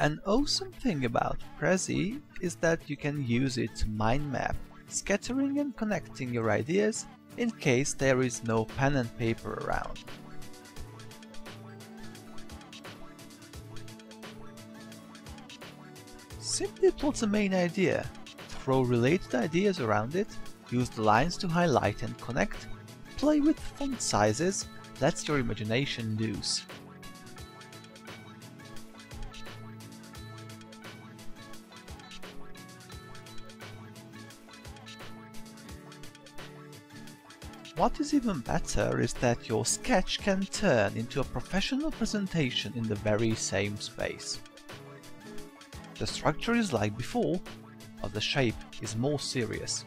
An awesome thing about Prezi is that you can use it to mind map, scattering and connecting your ideas in case there is no pen and paper around. Simply plot the main idea, throw related ideas around it, use the lines to highlight and connect, play with font sizes, let your imagination loose. What is even better is that your sketch can turn into a professional presentation in the very same space. The structure is like before, but the shape is more serious.